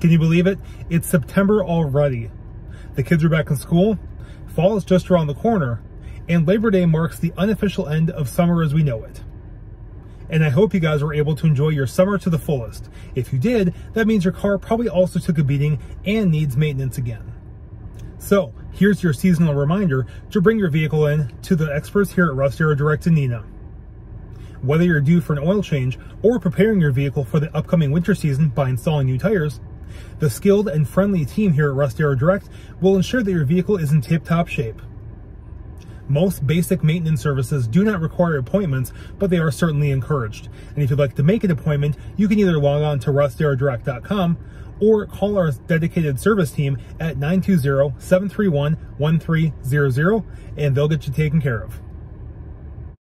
Can you believe it? It's September already. The kids are back in school, fall is just around the corner, and Labor Day marks the unofficial end of summer as we know it. And I hope you guys were able to enjoy your summer to the fullest. If you did, that means your car probably also took a beating and needs maintenance again. So here's your seasonal reminder to bring your vehicle in to the experts here at Russ Darrow Direct in Neenah. Whether you're due for an oil change or preparing your vehicle for the upcoming winter season by installing new tires, the skilled and friendly team here at Russ Darrow Direct will ensure that your vehicle is in tip-top shape. Most basic maintenance services do not require appointments, but they are certainly encouraged. And if you'd like to make an appointment, you can either log on to russdarrowdirect.com or call our dedicated service team at 920-731-1300 and they'll get you taken care of.